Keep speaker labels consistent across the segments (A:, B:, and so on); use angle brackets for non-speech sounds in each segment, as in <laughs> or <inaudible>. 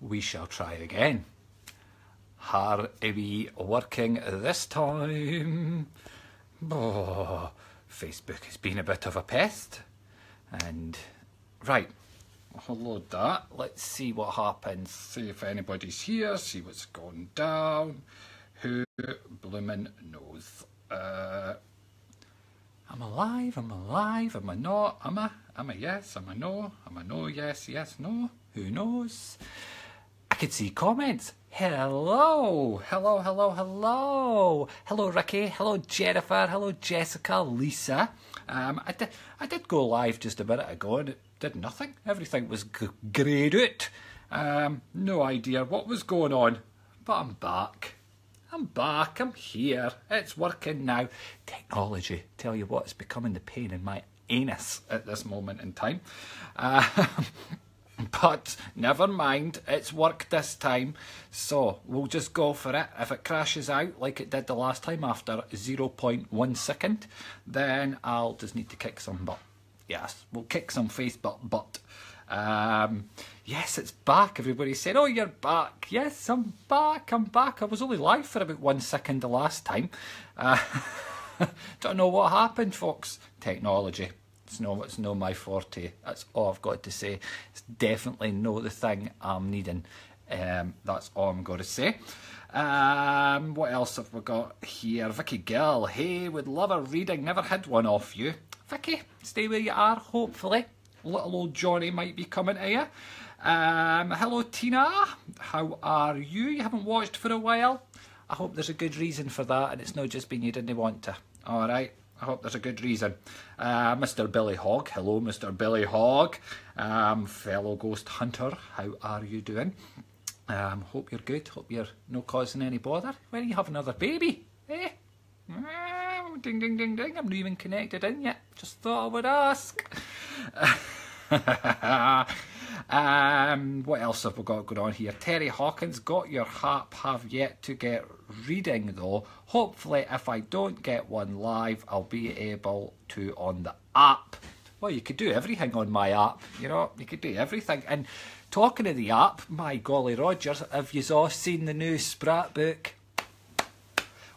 A: we shall try again. Are we working this time? Oh, Facebook has been a bit of a pest. And, right, I'll load that. Let's see what happens. See if anybody's here, see what's going down. Who bloomin' knows? Uh, am alive. I alive? Am I alive? Am I not? Am I? Am I yes? Am I no? Am I no? Yes, yes, no? Who knows? Could see comments. Hello, hello, hello, hello. Hello, Ricky. Hello, Jennifer. Hello, Jessica, Lisa. Um, I, did, I did go live just a minute ago and it did nothing. Everything was g- greyed out. Um, no idea what was going on, but I'm back. I'm back. I'm here. It's working now. Technology, tell you what, it's becoming the pain in my anus at this moment in time. Uh, <laughs> <laughs> but never mind, it's worked this time. So we'll just go for it. If it crashes out like it did the last time after 0.1 second, then I'll just need to kick some butt. Yes, we'll kick some Facebook butt. Um, yes, it's back. Everybody said, Oh, you're back. Yes, I'm back. I'm back. I was only live for about one second the last time. Uh, <laughs> don't know what happened, folks. Technology. It's no, it's no my forte. That's all I've got to say. It's definitely no the thing I'm needing. Um, that's all I'm going to say. Um, what else have we got here? Vicky Gill. Hey, would love a reading. Never had one off you. Vicky, stay where you are, hopefully. Little old Johnny might be coming to you. Um, hello, Tina. How are you? You haven't watched for a while. I hope there's a good reason for that and it's not just been you didn't want to. All right. I hope there's a good reason. Uh, Mr. Billy Hogg, hello, Mr. Billy Hogg, um, fellow ghost hunter, how are you doing? Um, hope you're good. Hope you're not causing any bother. When you have another baby, eh? Ding, ding, ding, ding. I'm not even connected in yet. Just thought I would ask. <laughs> um, what else have we got going on here? Terry Hawkins, got your hap, have yet to get reading though. Hopefully, if I don't get one live, I'll be able to on the app. Well, you could do everything on my app, you know, you could do everything. And talking of the app, my golly Rogers, have you all seen the new Spratt book?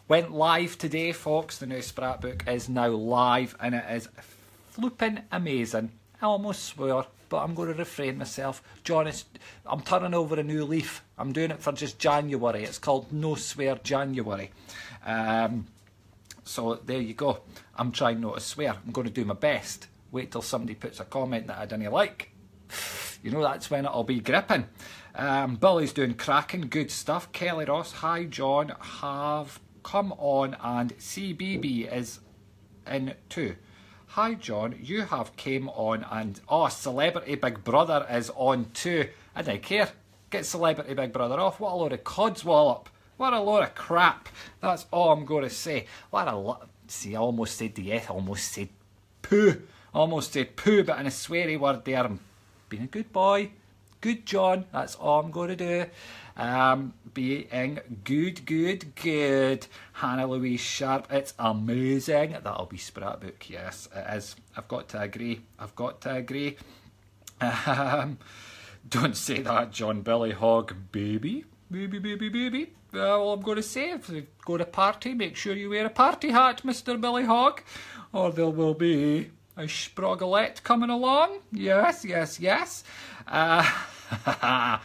A: Went live today, folks. The new Spratt book is now live and it is flipping amazing. I almost swear, but I'm going to refrain myself. John, I'm turning over a new leaf. I'm doing it for just January. It's called No Swear January. Um, so there you go. I'm trying not to swear. I'm going to do my best. Wait till somebody puts a comment that I didn't like. You know, that's when it'll be gripping. Um, Billy's doing cracking, good stuff. Kelly Ross, hi John, have come on and CBB is in too. Hi John, you have came on and oh Celebrity Big Brother is on too. I don't care. Get Celebrity Big Brother off. What a load of codswallop. What a load of crap. That's all I'm going to say. What a lo- see. I almost said the F. Almost said poo. Almost said poo, but in a sweary word there. I'm being a good boy. Good John. That's all I'm going to do. Um, being good, good, good. Hannah Louise Sharp, it's amazing. That'll be Spratt Book, yes, it is. I've got to agree. I've got to agree. Um, <laughs> don't say that, John Billy Hogg, baby. Baby, baby, baby. Uh, I'm going to say, if you go to party, make sure you wear a party hat, Mr. Billy Hogg, or there will be a sprogolette coming along. Yes, yes, yes. Uh, <laughs> <laughs>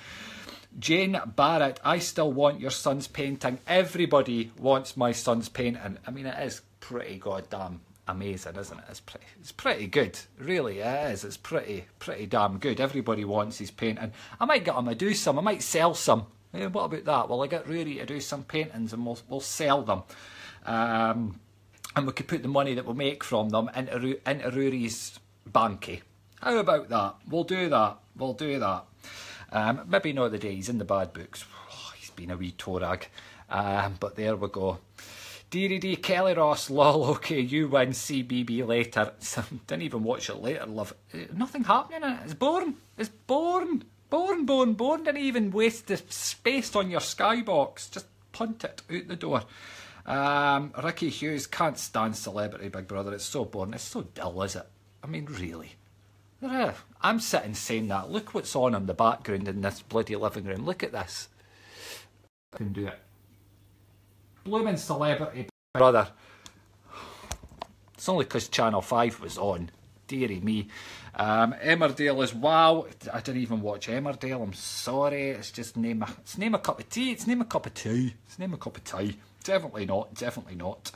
A: Jane Barrett, I still want your son's painting. Everybody wants my son's painting. I mean, it is pretty goddamn amazing, isn't it? It's pretty, it's pretty good. Really, it is. It's pretty, pretty damn good. Everybody wants his painting. I might get him to do some. I might sell some. Eh, what about that? Well, I get Rory to do some paintings and we'll, we'll sell them. Um, and we could put the money that we make from them into, into Rory's banky. How about that? We'll do that. We'll do that. Um, maybe not the day he's in the bad books. Oh, he's been a wee torag. Um, but there we go. D Kelly Ross, lol, okay, you win CBB later. <laughs> Didn't even watch it later, love. Nothing happening in it. It's boring. It's boring. Boring, boring, boring. Didn't even waste the space on your skybox. Just punt it out the door. Um, Ricky Hughes can't stand Celebrity Big Brother. It's so boring. It's so dull, is it? I mean, really. I'm sitting saying that. Look what's on in the background in this bloody living room. Look at this. I can do it. Blooming celebrity brother. It's only because Channel 5 was on. Deary me. Um, Emmerdale as wow. I didn't even watch Emmerdale. I'm sorry. It's just name a, it's name a cup of tea. It's name a cup of tea. It's name a cup of tea. Definitely not. Definitely not.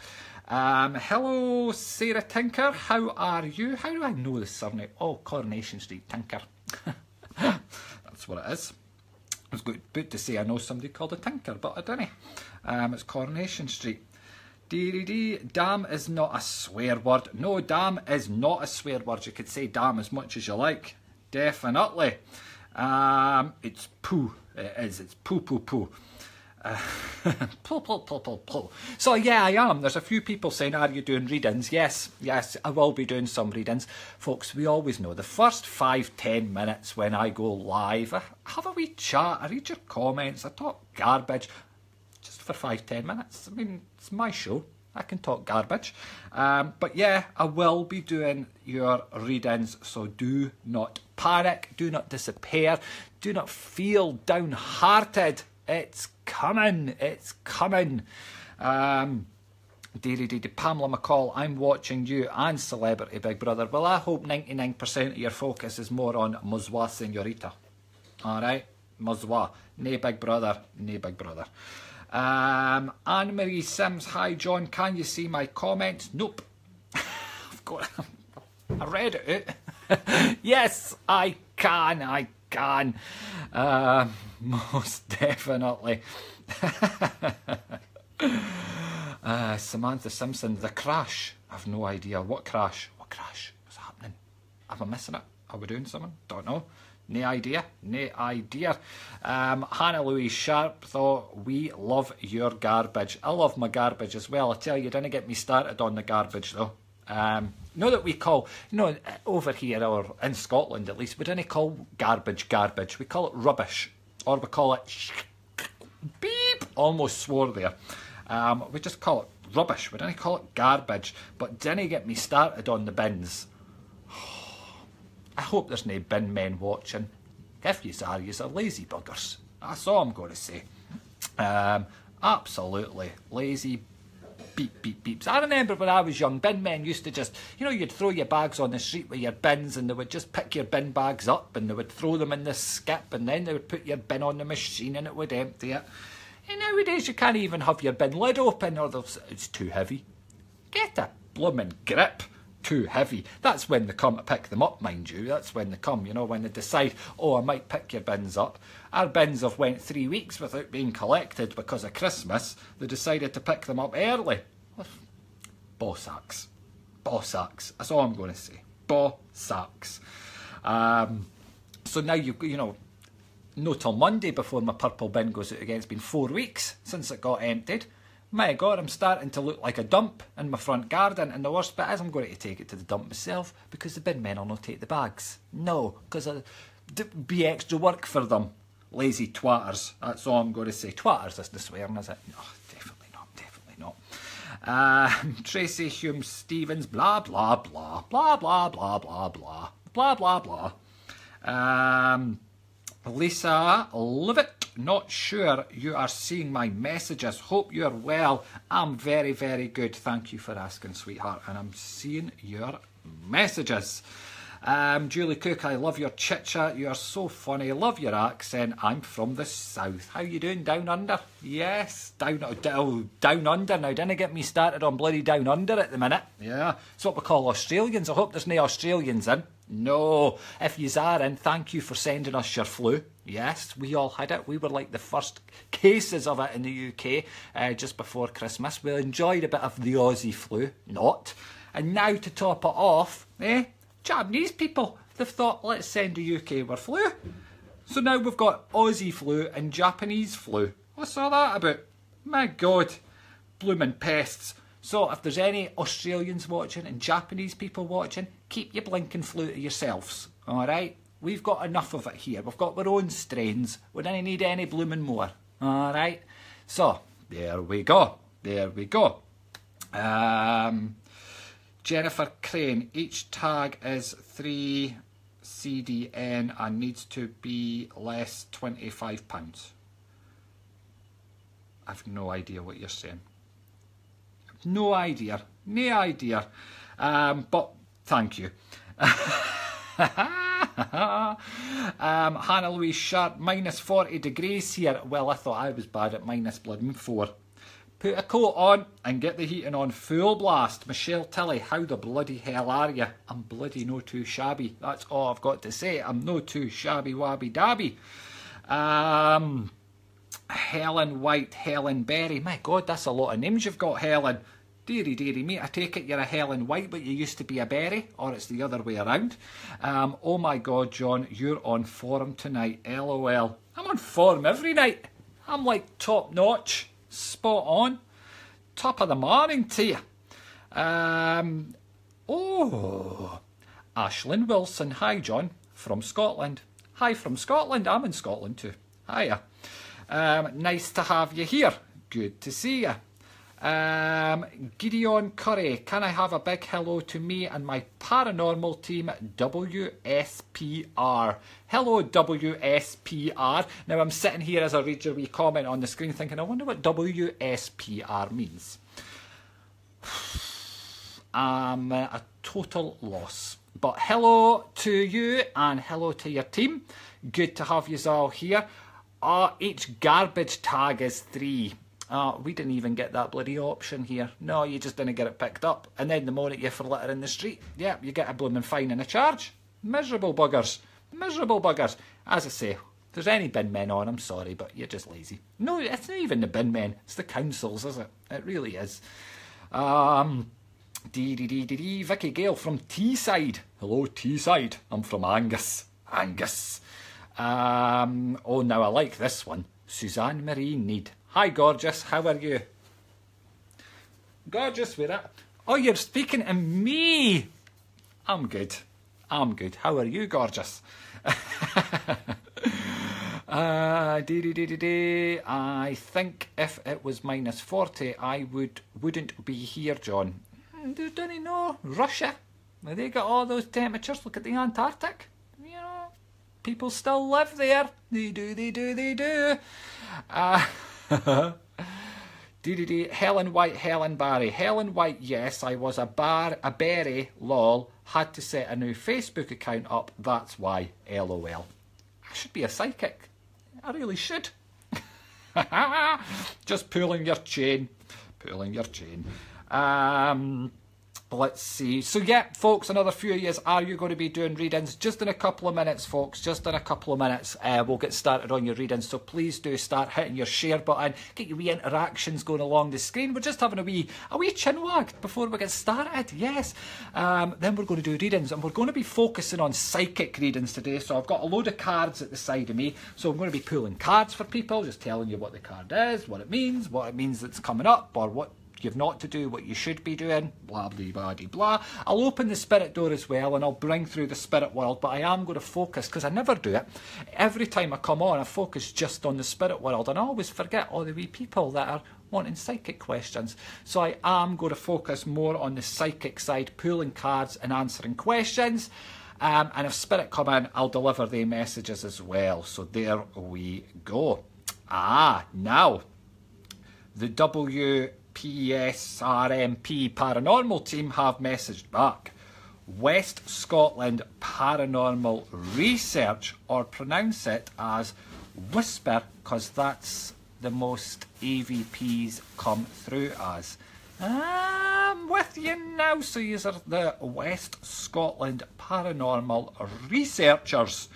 A: Um, hello, Sarah Tinker. How are you? How do I know the surname? Oh, Coronation Street Tinker. <laughs> That's what it is. I was good to say I know somebody called a Tinker, but I don't. Um, it's Coronation Street. Dee damn is not a swear word. No, damn is not a swear word. You could say damn as much as you like. Definitely. Um, it's poo. It is. It's poo poo poo. Uh, pull, pull, pull, pull, pull. So yeah, I am. There's a few people saying, "Are you doing readings?" Yes, yes, I will be doing some readings, folks. We always know the first five, ten minutes when I go live, I have a wee chat. I read your comments. I talk garbage, just for five, ten minutes. I mean, it's my show. I can talk garbage. Um, but yeah, I will be doing your readings, so do not panic, do not disappear, do not feel downhearted it's coming. It's coming. Um, Deary Pamela McCall, I'm watching you and Celebrity Big Brother. Well, I hope 99% of your focus is more on Muzwa Senorita. Alright? Muzwa. Nay Big Brother, nay Big Brother. Um, Anne Marie Sims, hi John, can you see my comments? Nope. <laughs> I've got. <laughs> I read it. <laughs> yes, I can. I can. Uh, <laughs> most definitely. <laughs> uh, Samantha Simpson, the crash. I've no idea. What crash? What crash? What's happening? Am I missing it? Are we doing something? Don't know. No idea. No idea. Um, Hannah Louise Sharp thought, we love your garbage. I love my garbage as well. I tell you, didn't get me started on the garbage though. Um, know that we call, you know, over here or in Scotland at least, we don't call garbage garbage. We call it rubbish, or we call it beep. Almost swore there. Um, we just call it rubbish. We don't call it garbage. But didn't he get me started on the bins. <sighs> I hope there's no bin men watching. If you are, you are lazy buggers. That's all I'm going to say. Um, absolutely lazy beep, beep, beeps. I remember when I was young, bin men used to just, you know, you'd throw your bags on the street with your bins and they would just pick your bin bags up and they would throw them in the skip and then they would put your bin on the machine and it would empty it. And nowadays you can't even have your bin lid open or it's too heavy. Get a bloomin' grip too heavy. That's when they come to pick them up, mind you. That's when they come, you know, when they decide, oh, I might pick your bins up. Our bins have went three weeks without being collected because of Christmas. They decided to pick them up early. Bossacks. Bossacks. That's all I'm going to say. Bossacks. Um, so now you you know, no till Monday before my purple bin goes out again. It's been four weeks since it got emptied my God, I'm starting to look like a dump in my front garden. And the worst bit is I'm going to take it to the dump myself because the bin men will not take the bags. No, because it'd be extra work for them. Lazy twatters. That's all I'm going to say. Twatters is the swearing, is it? No, definitely not. Definitely not. Um, Tracy Hume Stevens, blah, blah, blah, blah, blah, blah, blah, blah, blah, blah, blah. Um, Lisa not sure you are seeing my messages. Hope you're well. I'm very, very good. Thank you for asking, sweetheart. And I'm seeing your messages. Um, Julie Cook, I love your chit chat. You are so funny. I love your accent. I'm from the south. How you doing down under? Yes, down oh, down under. Now, didn't get me started on bloody down under at the minute. Yeah, it's what we call Australians. I hope there's no Australians in. No, if you are in, thank you for sending us your flu. Yes, we all had it. We were like the first cases of it in the UK uh, just before Christmas. We enjoyed a bit of the Aussie flu. Not. And now to top it off, eh? Japanese people, they've thought, let's send a UK with flu. So now we've got Aussie flu and Japanese flu. What's all that about? My God, bloomin' pests. So if there's any Australians watching and Japanese people watching, keep your blinking flu to yourselves. All right? We've got enough of it here. We've got our own strains. We don't need any bloomin' more. All right? So there we go. There we go. Um, Jennifer Crane, each tag is three CDN and needs to be less £25. I've no idea what you're saying. No idea. No idea. Um, but thank you. <laughs> um, Hannah Louise Sharp, minus 40 degrees here. Well, I thought I was bad at minus blood and four. Put a coat on and get the heating on full blast. Michelle Tilly, how the bloody hell are you? I'm bloody no too shabby. That's all I've got to say. I'm no too shabby wabby dabby. Um, Helen White, Helen Berry. My God, that's a lot of names you've got, Helen. Deary, deary me, I take it you're a Helen White, but you used to be a Berry, or it's the other way around. Um, oh my God, John, you're on form tonight. LOL. I'm on form every night. I'm like top notch, spot on, top of the morning to you. Um, oh, Ashlyn Wilson. Hi, John, from Scotland. Hi, from Scotland. I'm in Scotland too. Hiya. Um, nice to have you here. Good to see you. Um, Gideon Curry, can I have a big hello to me and my paranormal team WSPR? Hello WSPR. Now I'm sitting here as I read your wee comment on the screen thinking, I wonder what WSPR means. I'm <sighs> a total loss. But hello to you and hello to your team. Good to have you all here. Each garbage tag is three. Oh, we didn't even get that bloody option here. No, you just didn't get it picked up. And then the moment you for litter in the street, yeah, you get a blooming fine and a charge. Miserable buggers. Miserable buggers. As I say, if there's any bin men on, I'm sorry, but you're just lazy. No, it's not even the bin men. It's the councils, is it? It really is. Um, dee dee dee dee dee. Vicky Gale from Teesside. Hello, Teesside. I'm from Angus. Angus. Um, oh, now I like this one. Suzanne Marie Need. Hi, gorgeous. How are you? Gorgeous, we're at. Oh, you're speaking to me. I'm good. I'm good. How are you, gorgeous? <laughs> uh, dee, dee, dee, I think if it was minus 40, I would, wouldn't be here, John. Don't you know? Russia. They got all those temperatures. Look at the Antarctic. You know, people still live there. They do, they do, they do. Uh, <laughs> <laughs> DDD, Helen White, Helen Barry. Helen White, yes, I was a bar, a berry, lol. Had to set a new Facebook account up, that's why, lol. I should be a psychic. I really should. <laughs> Just pulling your chain. Pulling your chain. Um, let's see. So yeah, folks, another few years. Are you going to be doing readings? Just in a couple of minutes, folks. Just in a couple of minutes, uh, we'll get started on your readings. So please do start hitting your share button. Get your wee interactions going along the screen. We're just having a wee a wee chin wag before we get started. Yes. Um, then we're going to do readings, and we're going to be focusing on psychic readings today. So I've got a load of cards at the side of me. So I'm going to be pulling cards for people, just telling you what the card is, what it means, what it means that's coming up, or what you've not to do what you should be doing, blah, blah, blah, blah. I'll open the spirit door as well and I'll bring through the spirit world, but I am going to focus, because I never do it. Every time I come on, I focus just on the spirit world and I always forget all the wee people that are wanting psychic questions. So I am going to focus more on the psychic side, pulling cards and answering questions. Um, and if spirit come in, I'll deliver the messages as well. So there we go. Ah, now the W PSRMP paranormal team have messaged back. West Scotland Paranormal Research, or pronounce it as Whisper, because that's the most EVPs come through as. I'm with you now. So, are the West Scotland Paranormal Researchers.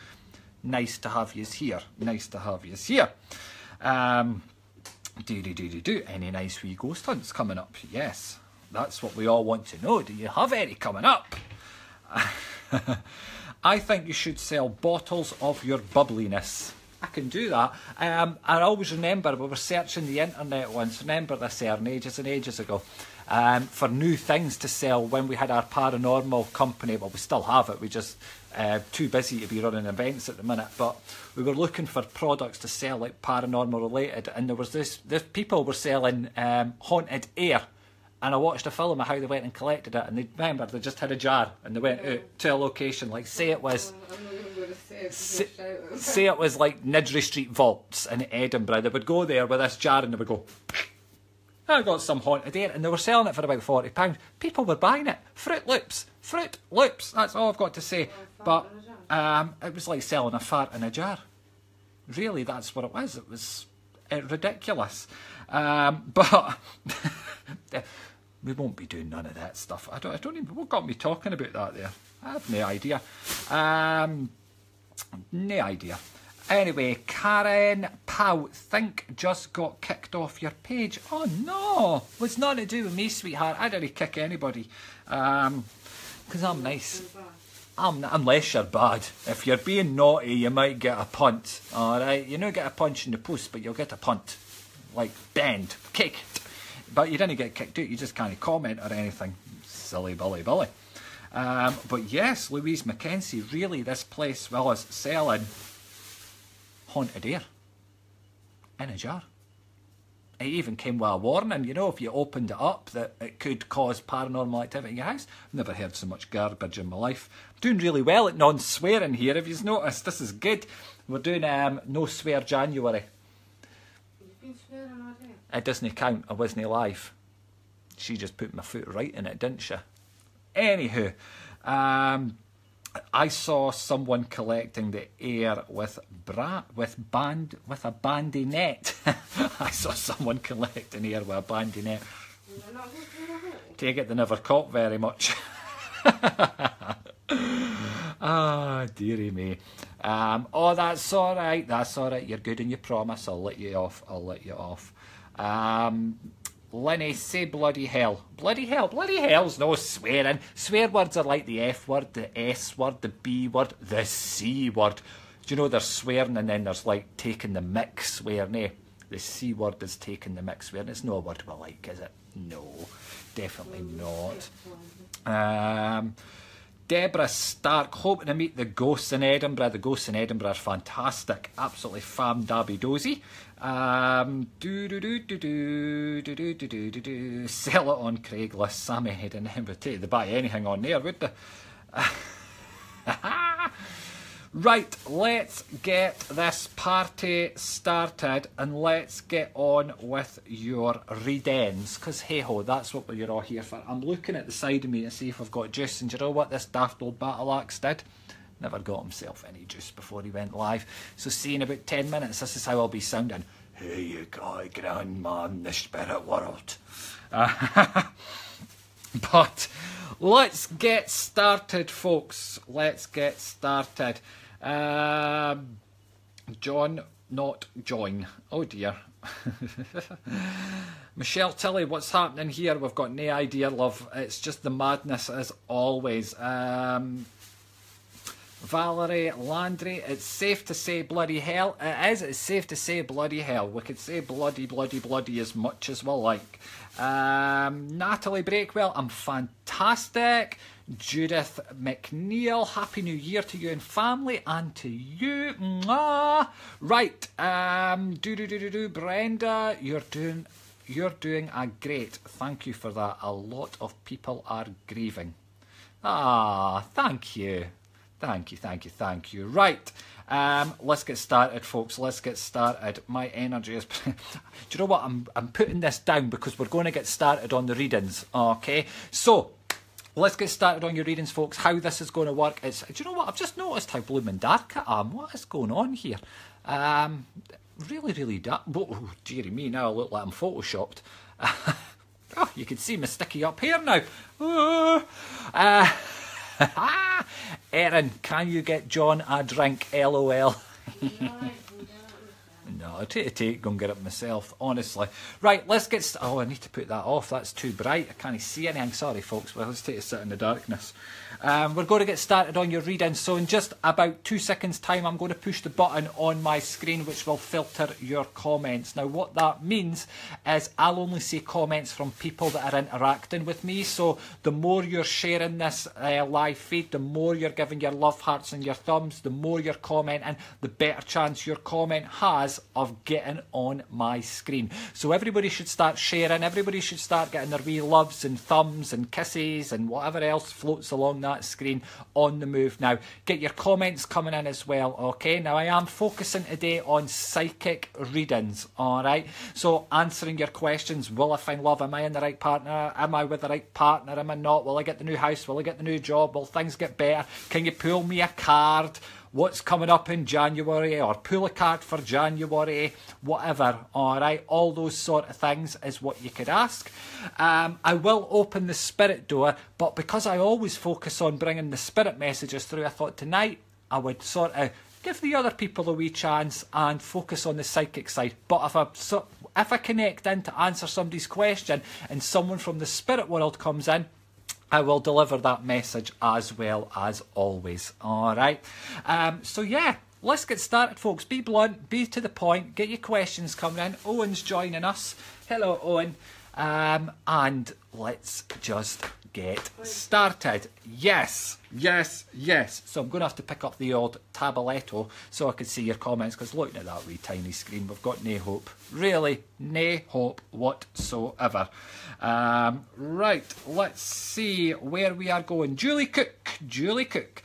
A: Nice to have you here. Nice to have you here. Um, do do do do do. Any nice wee ghost hunts coming up? Yes, that's what we all want to know. Do you have any coming up? <laughs> I think you should sell bottles of your bubbliness. I can do that. Um, I always remember we were searching the internet once. Remember this, Ern, ages and ages ago um, for new things to sell when we had our paranormal company. Well, we still have it. We just uh, too busy to be running events at the minute. But we were looking for products to sell like paranormal related, and there was this. This people were selling um, haunted air and I watched a film of how they went and collected it, and they remember they just had a jar and they went out to a location, like say it was.
B: I'm not even going to say it.
A: Say,
B: because I'll shout.
A: say it was like Niddry Street Vaults in Edinburgh. They would go there with this jar and they would go, I got some haunted air, and they were selling it for about forty pounds. People were buying it. Fruit Loops, Fruit Loops. That's all I've got to say. But um, it was like selling a fart in a jar. Really, that's what it was. It was uh, ridiculous. Um, <laughs> but we won't be doing none of that stuff. I don't. I don't even. What got me talking about that there? I have no idea. Um, no idea. Anyway, Karen Pow, think just got kicked off your page. Oh no, was nothing to do with me, sweetheart. I didn't kick anybody, um, because I'm nice. I'm, unless you're bad. If you're being naughty, you might get a punt. All right, you don't get a punch in the post, but you'll get a punt, like bend, kick. But you didn't get kicked out. You just can't comment or anything. Silly bully, bully. Um, but yes, Louise Mackenzie, really, this place was selling haunted air in a jar. It even came with a warning, you know, if you opened it up, that it could cause paranormal activity in your house. I've Never heard so much garbage in my life. Doing really well at non swearing here, if you've noticed. This is good. We're doing um, no swear January.
B: You've been swearing all day.
A: It doesn't count, I wasn't live. She just put my foot right in it, didn't she? Anywho, um, I saw someone collecting the air with bra with band with a bandy net. <laughs> I saw someone collecting air with a bandy net. Take it they never caught very much. <laughs> ah, dearie me. Um, oh, that's all right. That's all right. You're good and you promise. I'll let you off. I'll let you off. Um, Lenny, say bloody hell. Bloody hell. Bloody hell's no swearing. Swear words are like the F word, the S word, the B word, the C word. Do you know there's swearing and then there's like taking the mix swearing, eh? The C word is taking the mix swearing. It's no a word we like, is it? No, definitely not. Um, Deborah Stark, hoping to meet the ghosts in Edinburgh. The ghosts in Edinburgh are fantastic, absolutely fam dabby dozy. Um, do do do do do do do do do do do. Sell it on Craigslist. Sammy head in Edinburgh. They buy anything on there, would they? Right, let's get this party started and let's get on with your readings. Because, hey ho, that's what you're all here for. I'm looking at the side of me to see if I've got juice, and you know what this daft old battle axe did? Never got himself any juice before he went live. So, see in about 10 minutes, this is how I'll be sounding. Here you go, grandman, the spirit world. <laughs> But let's get started, folks. Let's get started. Um, John, not join. Oh dear. <laughs> Michelle Tilly, what's happening here? We've got no idea, love. It's just the madness as always. Um, Valerie Landry, it's safe to say bloody hell. It is, it's safe to say bloody hell. We could say bloody, bloody, bloody as much as we like. Um, Natalie Breakwell, I'm fantastic. Judith McNeil, Happy New Year to you and family and to you. Mwah. Right, um, do do do do do. Brenda, you're doing you're doing a great. Thank you for that. A lot of people are grieving. Ah, thank you. Thank you, thank you, thank you. Right, um, let's get started, folks. Let's get started. My energy is. <laughs> Do you know what? I'm I'm putting this down because we're going to get started on the readings. Okay, so let's get started on your readings, folks. How this is going to work is. Do you know what? I've just noticed how blooming dark I am. What is going on here? Um, really, really dark. Oh, dearie me! Now I look like I'm photoshopped. <laughs> oh, you can see me sticky up here now. Uh, <laughs> Erin, can you get John a drink? LOL. <laughs> No, I'll take a take, go and get it myself, honestly. Right, let's get Oh, I need to put that off. That's too bright. I can't see anything. Sorry, folks. Well, let's take a sit in the darkness. Um, we're going to get started on your reading. So, in just about two seconds' time, I'm going to push the button on my screen which will filter your comments. Now, what that means is I'll only see comments from people that are interacting with me. So, the more you're sharing this uh, live feed, the more you're giving your love hearts and your thumbs, the more you're commenting, the better chance your comment has of getting on my screen. So everybody should start sharing, everybody should start getting their wee loves and thumbs and kisses and whatever else floats along that screen on the move now. Get your comments coming in as well, okay? Now I am focusing today on psychic readings, alright? So answering your questions, will I find love? Am I in the right partner? Am I with the right partner? Am I not? Will I get the new house? Will I get the new job? Will things get better? Can you pull me a card? What's coming up in January or pull a card for January, whatever. All right, all those sort of things is what you could ask. Um, I will open the spirit door, but because I always focus on bringing the spirit messages through, I thought tonight I would sort of give the other people a wee chance and focus on the psychic side. But if I so, if I connect in to answer somebody's question and someone from the spirit world comes in, I will deliver that message as well as always. All right. Um, so yeah, let's get started, folks. Be blunt, be to the point. Get your questions coming in. Owen's joining us. Hello, Owen. Um, and let's just get started. Yes, yes, yes. So I'm going to have to pick up the old tabletto so I can see your comments because looking at that wee tiny screen, we've got no hope. Really, no hope whatsoever. Um, right, let's see where we are going. Julie Cook, Julie Cook.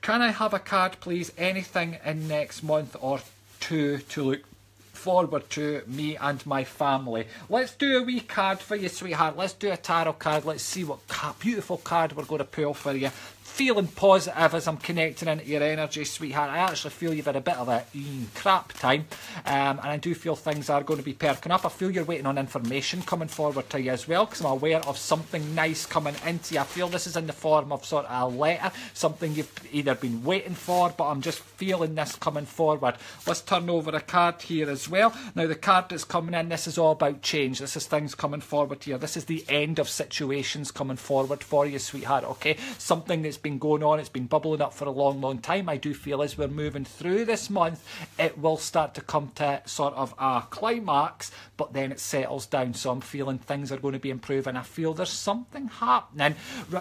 A: Can I have a card, please? Anything in next month or two to look forward to me and my family. Let's do a wee card for you, sweetheart. Let's do a tarot card. Let's see what beautiful card we're going to pull for you feeling positive as I'm connecting into your energy, sweetheart. I actually feel you've had a bit of a crap time, um, and I do feel things are going to be perking up. I feel you're waiting on information coming forward to you as well, because I'm aware of something nice coming into you. I feel this is in the form of sort of a letter, something you've either been waiting for, but I'm just feeling this coming forward. Let's turn over a card here as well. Now, the card that's coming in, this is all about change. This is things coming forward here. This is the end of situations coming forward for you, sweetheart, okay? Something that's been been going on, it's been bubbling up for a long, long time. I do feel as we're moving through this month, it will start to come to sort of a climax, but then it settles down. So I'm feeling things are going to be improving. I feel there's something happening.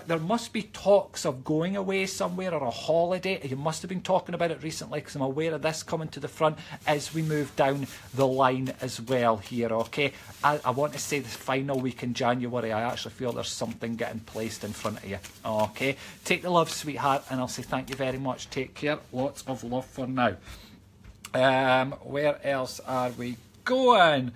A: There must be talks of going away somewhere or a holiday. You must have been talking about it recently because I'm aware of this coming to the front as we move down the line as well here, okay? I, I want to say the final week in January, I actually feel there's something getting placed in front of you, okay? Take the love, sweetheart, and I'll say thank you very much. Take care. Lots of love for now. Um, where else are we going?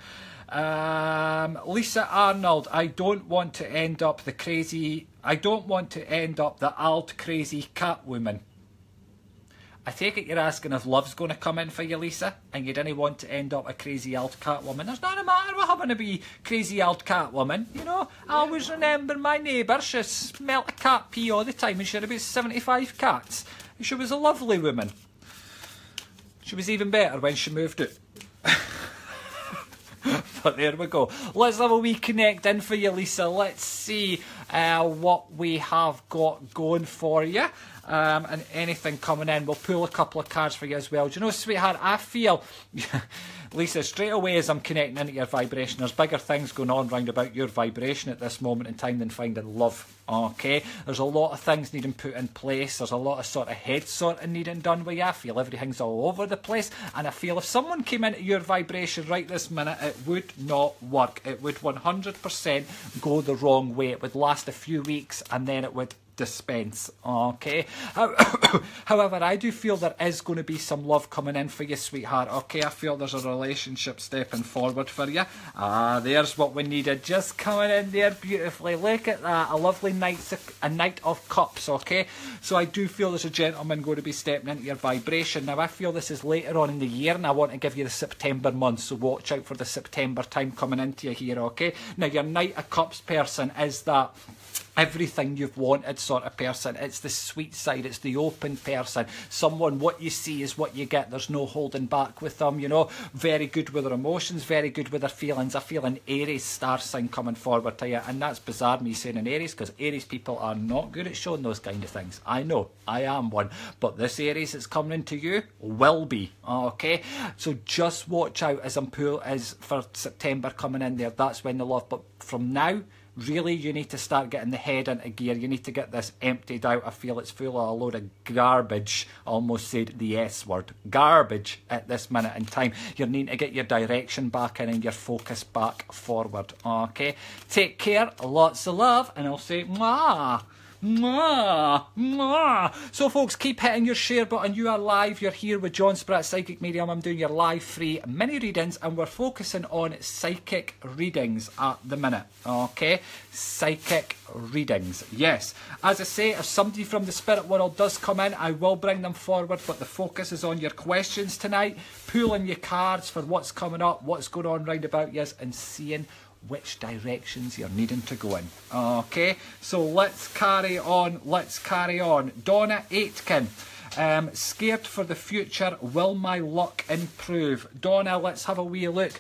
A: Um, Lisa Arnold, I don't want to end up the crazy. I don't want to end up the old crazy cat woman. I take it you're asking if love's going to come in for you, Lisa, and you didn't want to end up a crazy old cat woman. There's not a matter with having to be crazy old cat woman. You know, I always remember my neighbour, she smelt a cat pee all the time and she had about 75 cats. And she was a lovely woman. She was even better when she moved out. <laughs> <laughs> but there we go. Let's have a wee connect in for you, Lisa. Let's see uh, what we have got going for you um, and anything coming in. We'll pull a couple of cards for you as well. Do you know, sweetheart, I feel, <laughs> Lisa, straight away as I'm connecting into your vibration, there's bigger things going on round about your vibration at this moment in time than finding love. Okay, there's a lot of things needing put in place. There's a lot of sort of head sorting needing done with you. I feel everything's all over the place, and I feel if someone came into your vibration right this minute, it would not work. It would 100% go the wrong way. It would last a few weeks, and then it would dispense. Okay. <coughs> However, I do feel there is going to be some love coming in for you, sweetheart. Okay, I feel there's a relationship stepping forward for you. Ah, there's what we needed. Just coming in there beautifully. Look at that. A lovely knight, a knight of cups. Okay. So I do feel there's a gentleman going to be stepping into your vibration. Now I feel this is later on in the year, and I want to give you the September month. So watch out for the September time coming into you here. Okay. Now your knight of cups person is that everything you've wanted sort of person. It's the sweet side, it's the open person. Someone, what you see is what you get. There's no holding back with them, you know. Very good with their emotions, very good with their feelings. I feel an Aries star sign coming forward to you, and that's bizarre me saying an Aries because Aries people are not good at showing those kind of things. I know, I am one, but this Aries that's coming into you will be, okay? So just watch out as I'm pool as for September coming in there. That's when the love, but from now, really you need to start getting the head into gear. You need to get this emptied out. I feel it's full of a load of garbage. Almost said the S word. Garbage at this minute in time. You're needing to get your direction back in and your focus back forward. Okay. Take care. Lots of love. And I'll say, mwah. So, folks, keep hitting your share button. You are live. You're here with John Spratt, Psychic Medium. I'm doing your live free mini readings, and we're focusing on psychic readings at the minute. Okay, psychic readings. Yes, as I say, if somebody from the spirit world does come in, I will bring them forward. But the focus is on your questions tonight, pulling your cards for what's coming up, what's going on round about you, and seeing which directions you're needing to go in. Okay, so let's carry on. Let's carry on. Donna Aitken. Um, scared for the future. Will my luck improve? Donna, let's have a wee look.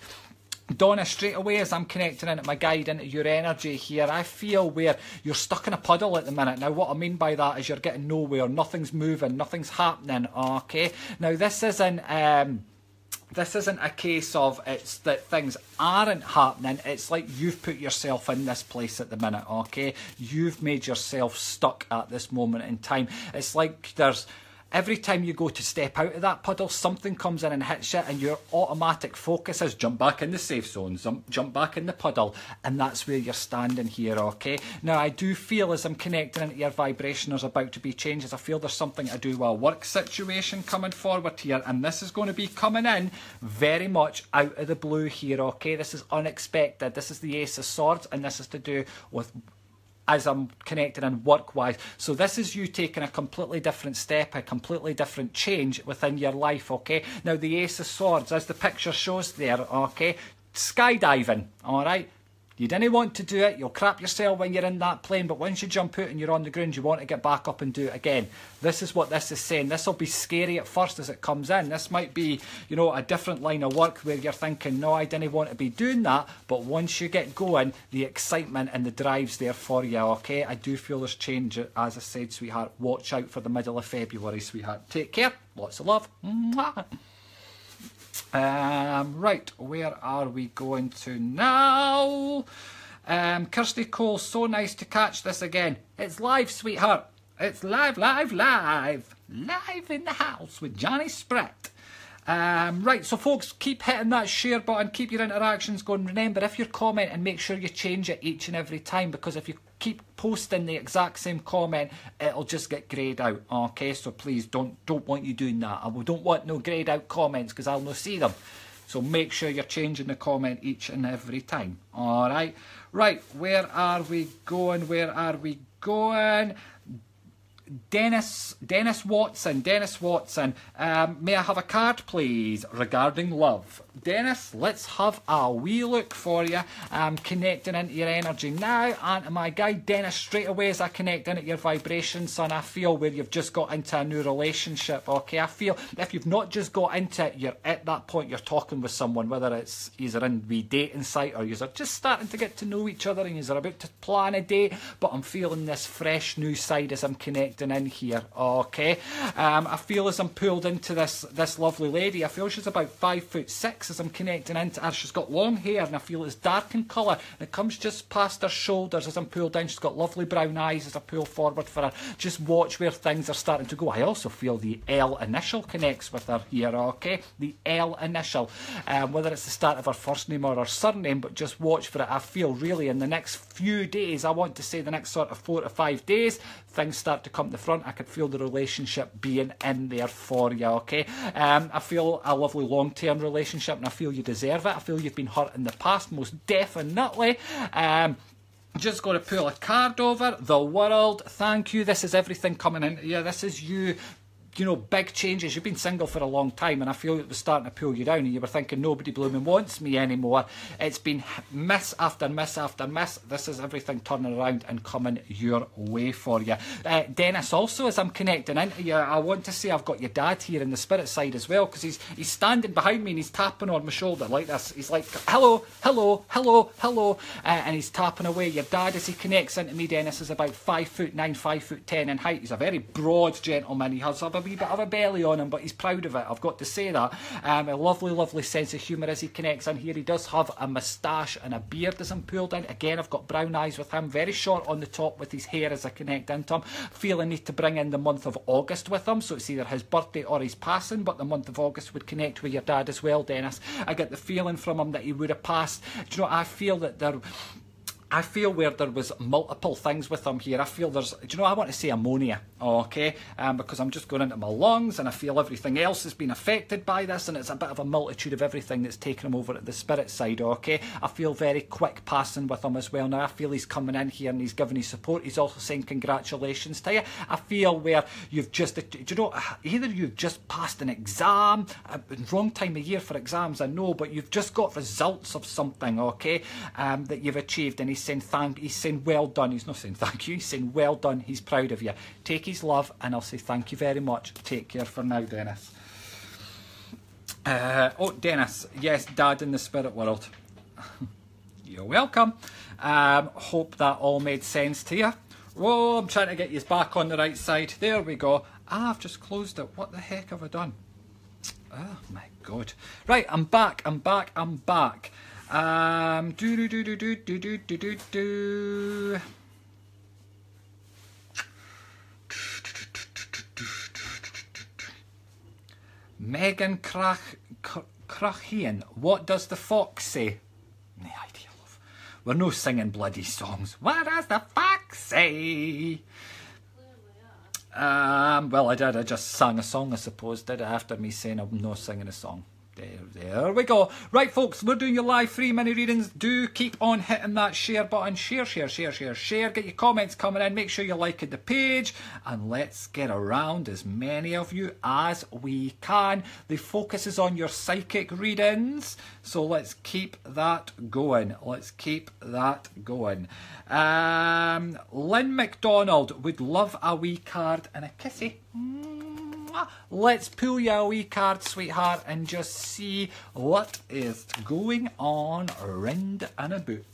A: Donna, straight away as I'm connecting in at my guide into your energy here, I feel where you're stuck in a puddle at the minute. Now, what I mean by that is you're getting nowhere, nothing's moving, nothing's happening. Okay, now this isn't. Um, this isn't a case of it's that things aren't happening. It's like you've put yourself in this place at the minute, okay? You've made yourself stuck at this moment in time. It's like there's every time you go to step out of that puddle, something comes in and hits you, and your automatic focus is jump back in the safe zone, jump, back in the puddle, and that's where you're standing here, okay? Now, I do feel as I'm connecting into your vibration, there's about to be changes. I feel there's something to do with a work situation coming forward here, and this is going to be coming in very much out of the blue here, okay? This is unexpected. This is the Ace of Swords, and this is to do with as I'm connected in work wise. So this is you taking a completely different step, a completely different change within your life, okay? Now the Ace of Swords, as the picture shows there, okay? Skydiving, alright? You didn't want to do it, you'll crap yourself when you're in that plane, but once you jump out and you're on the ground, you want to get back up and do it again. This is what this is saying. This will be scary at first as it comes in. This might be, you know, a different line of work where you're thinking, no, I didn't want to be doing that, but once you get going, the excitement and the drive's there for you, okay? I do feel there's change, as I said, sweetheart. Watch out for the middle of February, sweetheart. Take care, lots of love. Mwah. Um, right, where are we going to now? Um, Kirsty Cole, so nice to catch this again. It's live, sweetheart. It's live, live, live. Live in the house with Johnny Spratt. Um, right, so folks, keep hitting that share button, keep your interactions going. Remember, if you're commenting, make sure you change it each and every time because if you keep posting the exact same comment, it'll just get greyed out. Okay, so please don't don't want you doing that. I don't want no greyed out comments because I'll not see them. So make sure you're changing the comment each and every time. All right, right. Where are we going? Where are we going? Dennis Dennis Watson, Dennis Watson, um, may I have a card, please, regarding love? Dennis, let's have a wee look for you. I'm connecting into your energy now, and my guy Dennis, straight away as I connect into your vibration, son, I feel where you've just got into a new relationship. Okay, I feel if you've not just got into it, you're at that point you're talking with someone, whether it's either in the dating site or you're just starting to get to know each other and you're about to plan a date. But I'm feeling this fresh new side as I'm connecting in here. Okay, um, I feel as I'm pulled into this this lovely lady. I feel she's about five foot six as I'm connecting into her. She's got long hair and I feel it's dark in colour and it comes just past her shoulders as I'm pulled in. She's got lovely brown eyes as I pull forward for her. Just watch where things are starting to go. I also feel the L initial connects with her here, okay? The L initial. Um, whether it's the start of her first name or her surname, but just watch for it. I feel really in the next few days, I want to say the next sort of four to five days, things start to come to the front. I could feel the relationship being in there for you, okay? Um, I feel a lovely long term relationship and I feel you deserve it. I feel you've been hurt in the past, most definitely. Um, just going to pull a card over the world. Thank you. This is everything coming in. Yeah, this is you you know, big changes. You've been single for a long time, and I feel it was starting to pull you down, and you were thinking nobody blooming wants me anymore. It's been miss after miss after miss. This is everything turning around and coming your way for you. Uh, Dennis, also as I'm connecting into you, I want to say I've got your dad here in the spirit side as well because he's he's standing behind me and he's tapping on my shoulder like this. He's like, "Hello, hello, hello, hello," uh, and he's tapping away. Your dad, as he connects into me, Dennis is about five foot nine, five foot ten in height. He's a very broad gentleman. He has a wee bit of a belly on him, but he's proud of it. I've got to say that. Um, a lovely, lovely sense of humour as he connects in here. He does have a moustache and a beard as I'm pulled in. Again, I've got brown eyes with him, very short on the top with his hair as I connect into him. Feel I need to bring in the month of August with him, so it's either his birthday or his passing, but the month of August would connect with your dad as well, Dennis. I get the feeling from him that he would have passed. Do you know, I feel that there I feel where there was multiple things with them here. I feel there's, do you know, I want to say ammonia, okay, um, because I'm just going into my lungs and I feel everything else has been affected by this and it's a bit of a multitude of everything that's taken him over at the spirit side, okay. I feel very quick passing with him as well. Now I feel he's coming in here and he's giving his support. He's also saying congratulations to you. I feel where you've just, do you know, either you've just passed an exam, wrong time of year for exams, I know, but you've just got results of something, okay, um, that you've achieved and he's he's saying thank he's saying well done. He's not saying thank you, he's saying well done, he's proud of you. Take his love and I'll say thank you very much. Take care for now, Dennis. Uh, oh, Dennis, yes, Dad in the spirit world. <laughs> You're welcome. Um, hope that all made sense to you. Whoa, I'm trying to get you back on the right side. There we go. I've just closed it. What the heck have I done? Oh my god. Right, I'm back, I'm back, I'm back. Um, do do do do do do do do do. Megan Krach, Krachian, what does the fox say? No idea, love. We're no singing bloody songs. What does the fox say? Um, well, I did. I just sang a song, I suppose, did it, after me saying I'm not singing a song. There, there we go. Right, folks, we're doing your live free mini readings. Do keep on hitting that share button. Share, share, share, share, share. Get your comments coming in. Make sure you're liking the page. And let's get around as many of you as we can. The focus is on your psychic readings. So let's keep that going. Let's keep that going. Um, Lynn McDonald would love a wee card and a kissy. Mm. Let's pull your wee card, sweetheart, and just see what is going on around and about.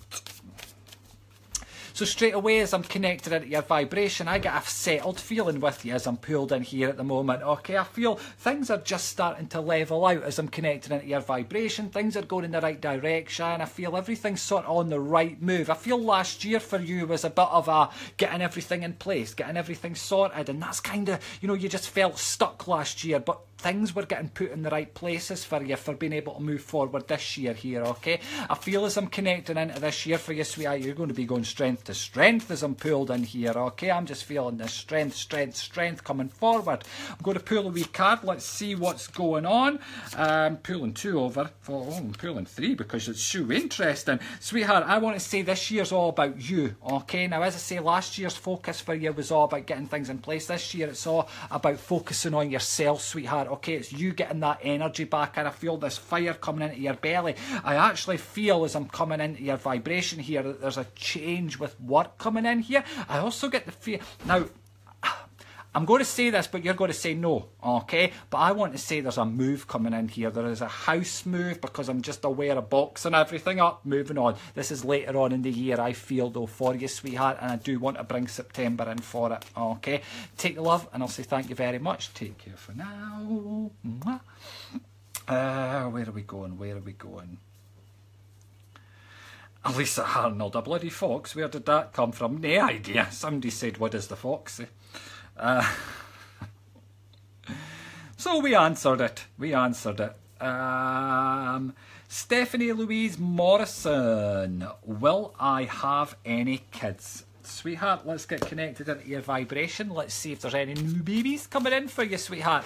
A: So straight away as I'm connected into your vibration, I get a settled feeling with you as I'm pulled in here at the moment. Okay, I feel things are just starting to level out as I'm connected into your vibration. Things are going in the right direction. And I feel everything's sort of on the right move. I feel last year for you was a bit of a getting everything in place, getting everything sorted, and that's kind of, you know, you just felt stuck last year, but things were getting put in the right places for you for being able to move forward this year here, okay? I feel as I'm connecting into this year for you, sweetheart, you're going to be going strength to strength as I'm pulled in here, okay? I'm just feeling the strength, strength, strength coming forward. I'm going to pull a wee card. Let's see what's going on. Um, pulling two over. Oh, I'm pulling three because it's so interesting. Sweetheart, I want to say this year's all about you, okay? Now, as I say, last year's focus for you was all about getting things in place. This year, it's all about focusing on yourself, sweetheart okay, it's you getting that energy back, and I feel this fire coming into your belly. I actually feel as I'm coming into your vibration here that there's a change with work coming in here. I also get the feel now. I'm going to say this, but you're going to say no, okay? But I want to say there's a move coming in here. There is a house move because I'm just aware of boxing everything up. Moving on. This is later on in the year, I feel, though, for you, sweetheart, and I do want to bring September in for it, okay? Take the love, and I'll say thank you very much. Take care for now. Uh, where are we going? Where are we going? Lisa Arnold, a bloody fox. Where did that come from? No idea. Somebody said, What is the fox? Uh, <laughs> so we answered it. We answered it. Um, Stephanie Louise Morrison, will I have any kids? Sweetheart, let's get connected into your vibration. Let's see if there's any new babies coming in for you, sweetheart.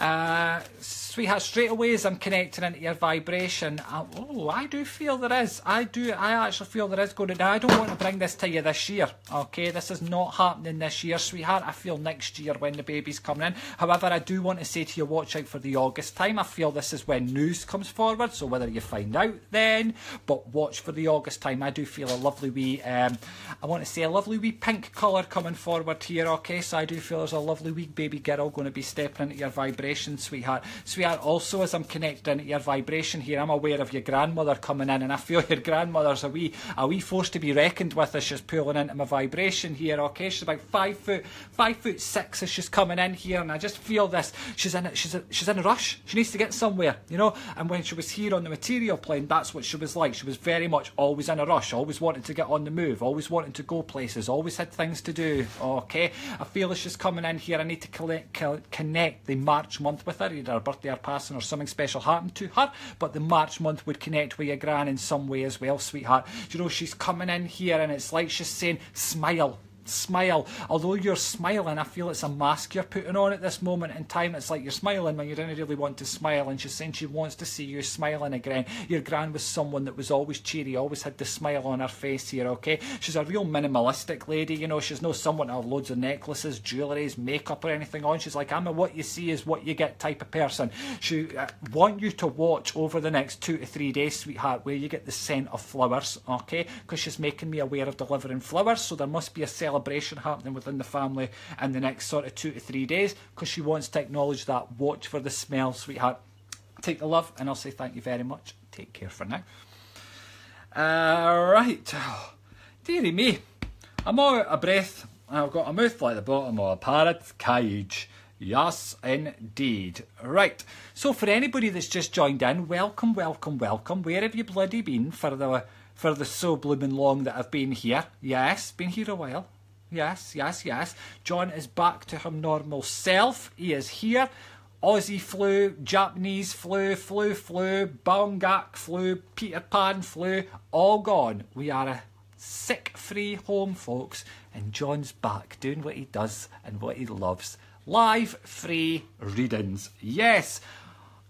A: Uh, sweetheart, straight away as I'm connecting into your vibration, I, oh, I do feel there is. I do. I actually feel there is going to. Now, I don't want to bring this to you this year. Okay, this is not happening this year, sweetheart. I feel next year when the baby's coming in. However, I do want to say to you, watch out for the August time. I feel this is when news comes forward. So whether you find out then, but watch for the August time. I do feel a lovely wee. Um, I want to say a lovely wee pink colour coming forward here, okay? So I do feel there's a lovely wee baby girl going to be stepping into your vibration, sweetheart. Sweetheart, also as I'm connecting into your vibration here, I'm aware of your grandmother coming in, and I feel your grandmother's a wee, a wee force to be reckoned with as she's pulling into my vibration here, okay? She's about five foot, five foot six as she's coming in here, and I just feel this. She's in, she's, a, she's in a rush. She needs to get somewhere, you know? And when she was here on the material plane, that's what she was like. She was very much always in a rush, always wanting to get on the move, always wanting to go places, always had things to do, okay? I feel as she's coming in here, I need to collect, co- connect the March month with her, either her birthday or passing or something special happened to her, but the March month would connect with your gran in some way as well, sweetheart. Do you know, she's coming in here and it's like she's saying, smile, smile. Although you're smiling, I feel it's a mask you're putting on at this moment in time. It's like you're smiling when you don't really want to smile, and she's saying she wants to see you smiling again. Your gran was someone that was always cheery, always had the smile on her face here, okay? She's a real minimalistic lady, you know, she's no someone to have loads of necklaces, jewelleries, makeup, or anything on. She's like, I'm a what you see is what you get type of person. She uh, want you to watch over the next two to three days, sweetheart, where you get the scent of flowers, okay? Because she's making me aware of delivering flowers, so there must be a celebration happening within the family in the next sort of two to three days because she wants to acknowledge that. Watch for the smell, sweetheart. Take the love, and I'll say thank you very much. Take care for now. Uh, right. <sighs> Dearie me, I'm all out of breath. I've got a mouth like the bottom of a parrot cage. Yes, indeed. Right. So, for anybody that's just joined in, welcome, welcome, welcome. Where have you bloody been for the for the so blooming long that I've been here? Yes, been here a while. Yes, yes, yes. John is back to her normal self. He is here. Aussie flu, Japanese flu, flu flu, Bangak flu, Peter Pan flu, all gone. We are a sick free home, folks, and John's back doing what he does and what he loves. Live free readings. Yes.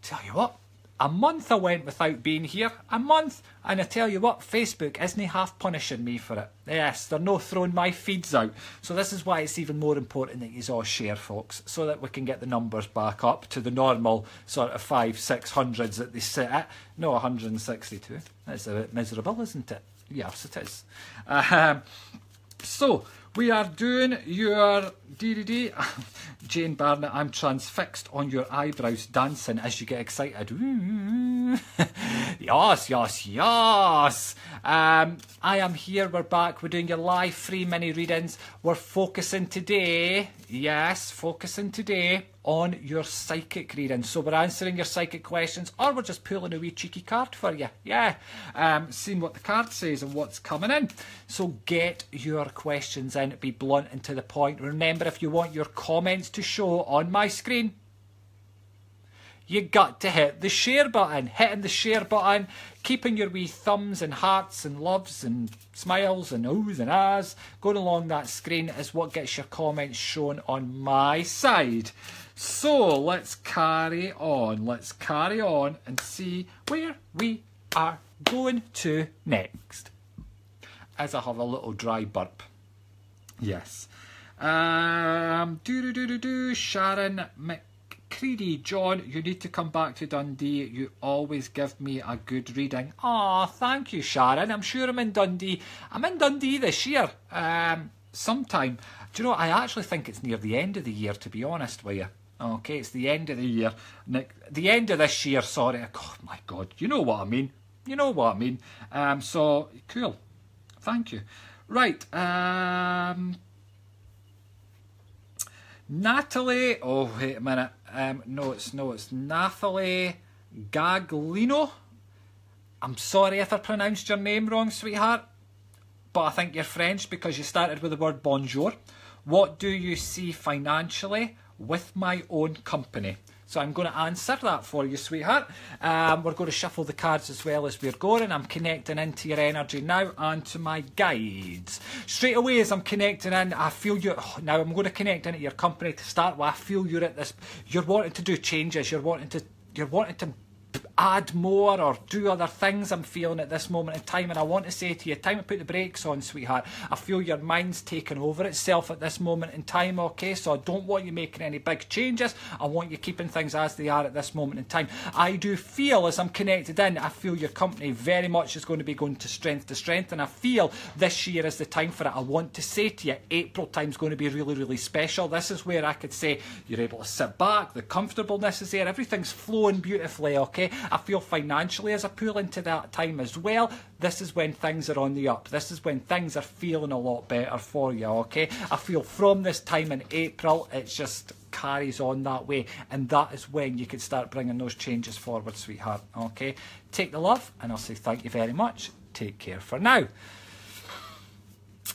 A: Tell you what, a month I went without being here. A month. And I tell you what, Facebook isn't half punishing me for it. Yes, they're no throwing my feeds out. So this is why it's even more important that you all share, folks, so that we can get the numbers back up to the normal sort of five, six hundreds that they sit at. No, 162. That's a bit miserable, isn't it? Yes, it is. Um, <laughs> so, we are doing your DDD. <laughs> Jane Barnett, I'm transfixed on your eyebrows dancing as you get excited. <laughs> Yes, yes, yes. Um, I am here. We're back. We're doing your live free mini readings. We're focusing today, yes, focusing today on your psychic reading. So we're answering your psychic questions, or we're just pulling a wee cheeky card for you. Yeah, um, seeing what the card says and what's coming in. So get your questions in. Be blunt and to the point. Remember, if you want your comments to show on my screen, you got to hit the share button. Hitting the share button, keeping your wee thumbs and hearts and loves and smiles and ohs and ahs going along that screen is what gets your comments shown on my side. So let's carry on. Let's carry on and see where we are going to next. As I have a little dry burp. Yes. Um, do do do do. Sharon McCready, John, you need to come back to Dundee. You always give me a good reading. Ah, thank you, Sharon. I'm sure I'm in Dundee. I'm in Dundee this year. Um, sometime. Do you know? I actually think it's near the end of the year. To be honest with you. Okay, it's the end of the year. The end of this year. Sorry. Oh my God. You know what I mean. You know what I mean. Um, so cool. Thank you. Right. Um, Natalie. Oh, wait a minute. Um, no, it's no, it's Nathalie Gaglino. I'm sorry if I pronounced your name wrong, sweetheart, but I think you're French because you started with the word bonjour. What do you see financially with my own company? So I'm going to answer that for you, sweetheart. Um, we're going to shuffle the cards as well as we're going, I'm connecting into your energy now and to my guides. Straight away, as I'm connecting in, I feel you. Oh, now I'm going to connect into your company to start with. I feel you're at this. You're wanting to do changes. You're wanting to. You're wanting to add more or do other things I'm feeling at this moment in time. And I want to say to you, time to put the brakes on, sweetheart. I feel your mind's taken over itself at this moment in time, okay? So I don't want you making any big changes. I want you keeping things as they are at this moment in time. I do feel, as I'm connected in, I feel your company very much is going to be going to strength to strength. And I feel this year is the time for it. I want to say to you, April time's going to be really, really special. This is where I could say you're able to sit back, the comfortableness is there, everything's flowing beautifully, okay? I feel financially as I pull into that time as well, this is when things are on the up. This is when things are feeling a lot better for you, okay? I feel from this time in April, it's just carries on that way, and that is when you can start bringing those changes forward, sweetheart, okay? Take the love, and I'll say thank you very much. Take care for now.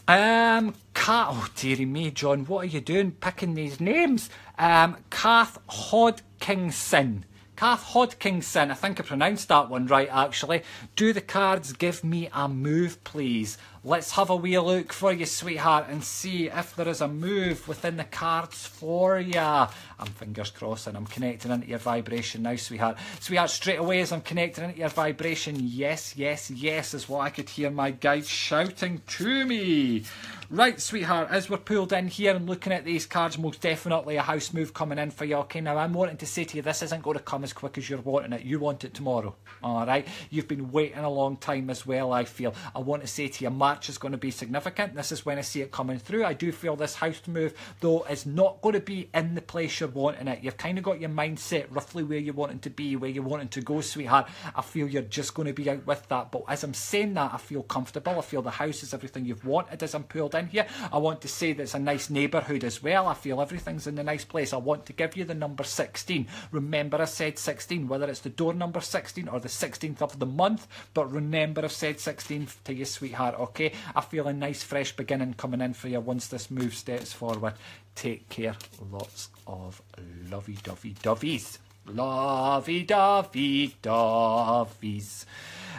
A: Um, Cat, oh dearie me, John, what are you doing picking these names? Um, Kath Hodkinson. Kath Hodkinson, I think I pronounced that one right actually. Do the cards give me a move, please? Let's have a wee look for you, sweetheart, and see if there is a move within the cards for you. I'm fingers crossed and I'm connecting into your vibration now, sweetheart. Sweetheart, straight away as I'm connecting into your vibration, yes, yes, yes, is what I could hear my guide shouting to me. Right, sweetheart, as we're pulled in here and looking at these cards, most definitely a house move coming in for you. Okay, now I'm wanting to say to you, this isn't going to come as quick as you're wanting it. You want it tomorrow. All right, you've been waiting a long time as well. I feel. I want to say to you, March is going to be significant. This is when I see it coming through. I do feel this house move, though, is not going to be in the place you're wanting it. You've kind of got your mindset roughly where you're wanting to be, where you're wanting to go, sweetheart. I feel you're just going to be out with that. But as I'm saying that, I feel comfortable. I feel the house is everything you've wanted as I'm pulled in here. I want to say that it's a nice neighbourhood as well. I feel everything's in a nice place. I want to give you the number 16. Remember, I said 16, whether it's the door number 16 or the 16th of the month. But remember, I've said 16 to you, sweetheart, okay? I feel a nice fresh beginning coming in for you once this move steps forward. Take care. Lots of lovey dovey doveys. Lovey dovey doveys.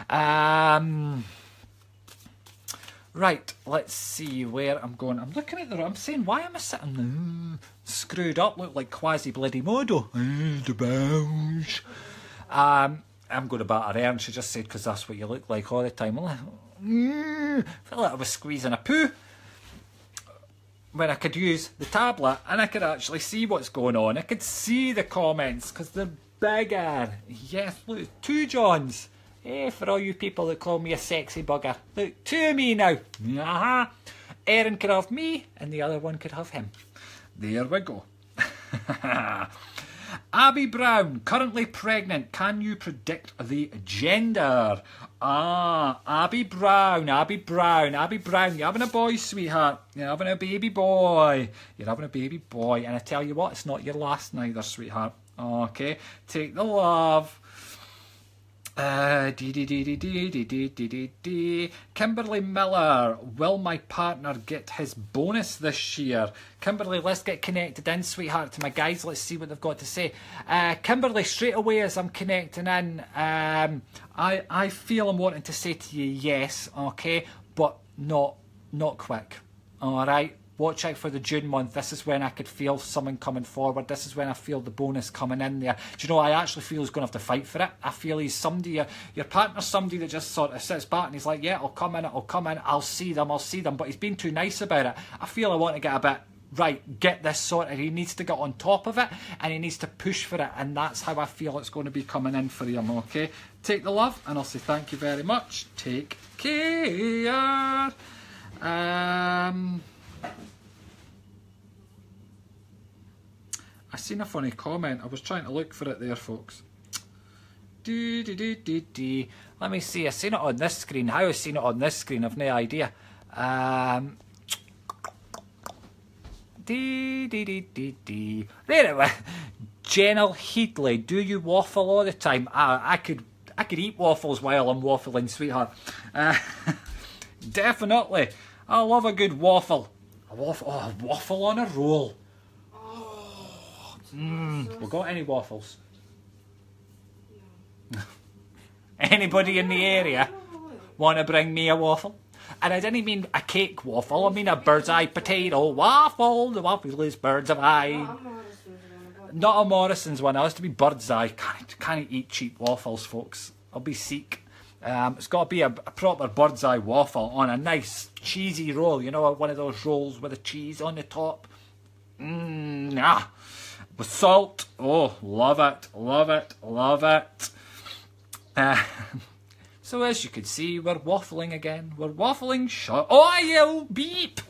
A: Um. Right, let's see where I'm going. I'm looking at the. I'm saying, why am I sitting uh, screwed up? Look like quasi bloody modo. Uh, the bounce. Um, I'm going to batter her, and she just said, because that's what you look like all the time. Mm, feel like I was squeezing a poo. When I could use the tablet and I could actually see what's going on. I could see the comments because they're bigger. Yes, look, two Johns. Eh, for all you people that call me a sexy bugger. Look, two of me now. Uh-huh. Aaron could have me, and the other one could have him. There we go. <laughs> Abby Brown, currently pregnant. Can you predict the gender? Ah, Abby Brown, Abby Brown, Abby Brown. You're having a boy, sweetheart. You're having a baby boy. You're having a baby boy. And I tell you what, it's not your last neither, sweetheart. Okay, take the love. Uh, dee dee dee dee dee dee dee dee dee dee. Kimberly Miller, will my partner get his bonus this year? Kimberly, let's get connected in, sweetheart, to my guys. Let's see what they've got to say. Uh, Kimberly, straight away as I'm connecting in, um, I I feel I'm wanting to say to you yes, okay, but not not quick. All right watch out for the June month. This is when I could feel something coming forward. This is when I feel the bonus coming in there. Do you know, I actually feel he's going to have to fight for it. I feel he's somebody, your, your partner's somebody that just sort of sits back and he's like, yeah, I'll come in, I'll come in, I'll see them, I'll see them. But he's been too nice about it. I feel I want to get a bit right, get this sorted. He needs to get on top of it and he needs to push for it. And that's how I feel it's going to be coming in for him, okay? Take the love and I'll say thank you very much. Take care. Um, I seen a funny comment. I was trying to look for it there, folks. Let me see. I seen it on this screen. How I seen it on this screen? I've no idea. Um, dee, dee, dee, dee, dee. There it was. Jenel Heatley. Do you waffle all the time? I, I could I could eat waffles while I'm waffling, sweetheart. Uh, <laughs> definitely. I love a good waffle. A waffle, oh, a waffle on a roll. Mm, we got any waffles? <laughs> Anybody in the area want to bring me a waffle? And I didn't mean a cake waffle, I mean a bird's eye potato waffle. The waffle is bird's eye.
B: I'm not a sweet one, but
A: not a Morrison's one. It has to be Bird's Eye. Can't, can't eat cheap waffles, folks. I'll be sick. Um, it's got to be a, a, proper bird's eye waffle on a nice cheesy roll. You know, one of those rolls with the cheese on the top. Mmm, nah. With salt. Oh, love it, love it, love it. Uh, <laughs> so as you can see, we're waffling again. We're waffling short. Oh, yell beep!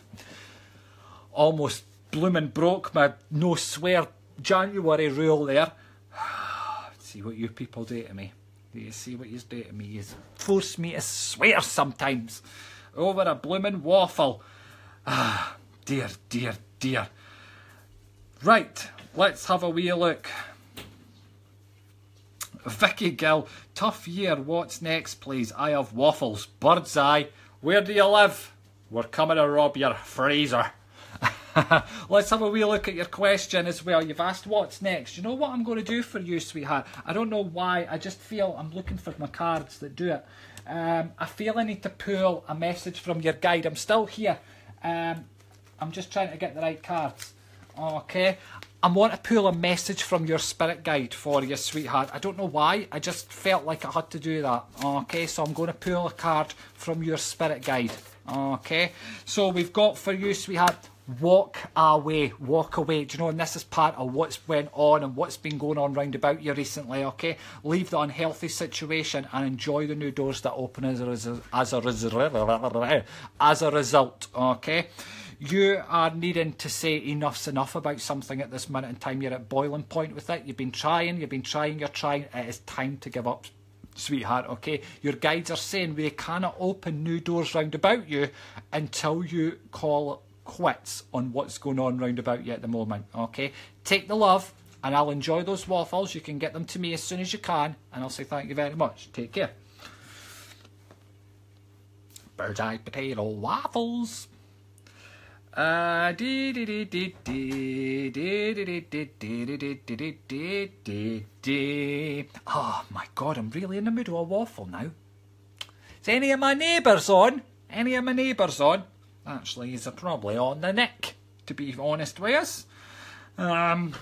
A: Almost blooming broke my no swear January rule there. <sighs> see what you people do to me. Do you see what he's doing to me? He's forced me to swear sometimes over a bloomin' waffle. Ah, dear, dear, dear. Right, let's have a wee look. Vicky Gill, tough year. What's next, please? I have waffles. Bird's eye. Where do you live? We're coming to rob your freezer. <laughs> Let's have a wee look at your question as well. You've asked what's next. You know what I'm going to do for you, sweetheart? I don't know why. I just feel I'm looking for my cards that do it. Um, I feel I need to pull a message from your guide. I'm still here. Um, I'm just trying to get the right cards. Okay. I want to pull a message from your spirit guide for you, sweetheart. I don't know why. I just felt like I had to do that. Okay, so I'm going to pull a card from your spirit guide. Okay, so we've got for you, sweetheart, walk away, walk away. Do you know, and this is part of what's went on and what's been going on round about you recently, okay? Leave the unhealthy situation and enjoy the new doors that open as a, as a, as a result, okay? You are needing to say enough's enough about something at this minute in time. You're at boiling point with it. You've been trying, you've been trying, you're trying. It is time to give up sweetheart, okay? Your guides are saying we cannot open new doors round about you until you call quits on what's going on round about you at the moment. Okay, take the love, and I'll enjoy those waffles. You can get them to me as soon as you can, and I'll say thank you very much. Take care. Bird's eye potato waffles. Uh, oh my god, I'm really in the mood of a waffle now. Is any of my neighbours on? Any of my neighbours on? Actually, he's probably on the nick, to be honest with us. Um,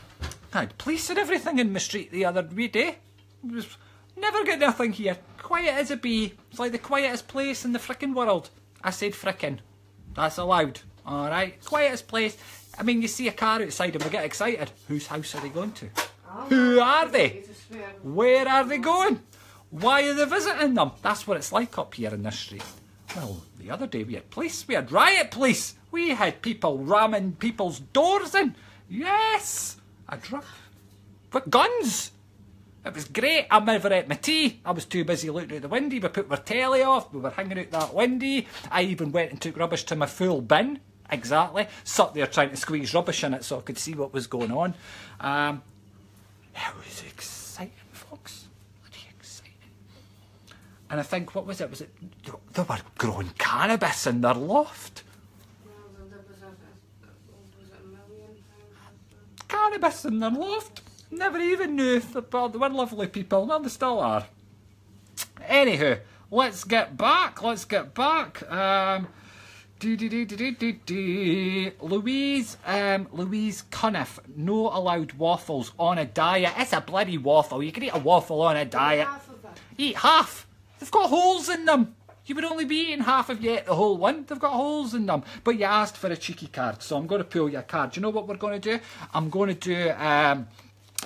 A: I had police and everything in my street the other wee day. Never get nothing here. Quiet as a bee. It's like the quietest place in the frickin' world. I said frickin'. That's allowed. Alright. Quietest place. I mean, you see a car outside and we get excited. Whose house are they going to?
B: Oh,
A: Who are they? Where are they going? Why are they visiting them? That's what it's like up here in this street. Well, the other day we had police, we had riot police, we had people ramming people's doors in. Yes, a drug. With guns. It was great. I'm never at my tea. I was too busy looking out the window. We put our telly off. We were hanging out that windy. I even went and took rubbish to my full bin. Exactly. Sat there trying to squeeze rubbish in it so I could see what was going on. Um, it was exciting, folks. Bloody exciting. And I think, what was it? Was it they were growing cannabis in their loft?
B: No, there was a, a, was it a million?
A: Cannabis in their loft. Never even knew. They were lovely people. Well, they still are. Anywho, let's get back. Let's get back. Um, do, do, do. Louise, um, Louise Cuniff, no allowed waffles on a diet. It's a bloody waffle. You can eat a waffle on a diet.
B: Half of it.
A: Eat half. They've got holes in them. You would only be eating half of you the whole one. They've got holes in them. But you asked for a cheeky card, so I'm going to pull your card. Do you know what we're going to do? I'm going to do. Um,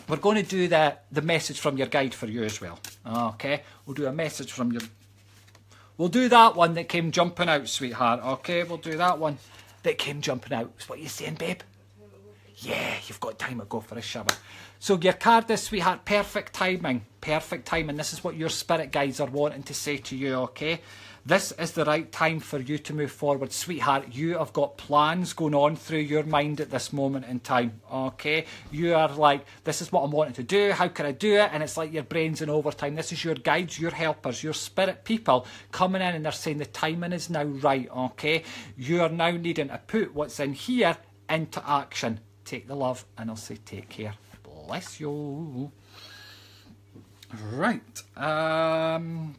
A: we're going to do the the message from your guide for you as well. Okay, we'll do a message from your. We'll do that one that came jumping out, sweetheart. Okay, we'll do that one that came jumping out. Is what you saying, babe? Yeah, you've got time to go for a shower. So your card is, sweetheart, perfect timing. Perfect timing. This is what your spirit guides are wanting to say to you, okay? This is the right time for you to move forward, sweetheart. You have got plans going on through your mind at this moment in time, okay? You are like, this is what I'm wanting to do. How can I do it? And it's like your brain's in overtime. This is your guides, your helpers, your spirit people coming in and they're saying the timing is now right, okay? You are now needing to put what's in here into action. Take the love, and I'll say take care. Bless you. Right. Um.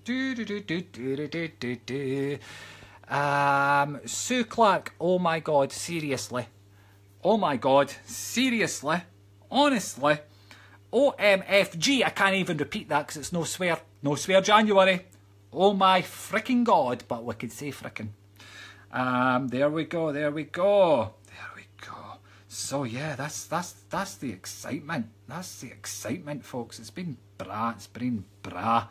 A: Um. Sue Clark. Oh my God. Seriously. Oh my God. Seriously. Honestly. OMFG. I can't even repeat that because it's no swear. No swear January. Oh my freaking god, but we could say fricking. Um, there we go, there we go. So yeah, that's that's that's the excitement. That's the excitement, folks. It's been bra, it's been bra.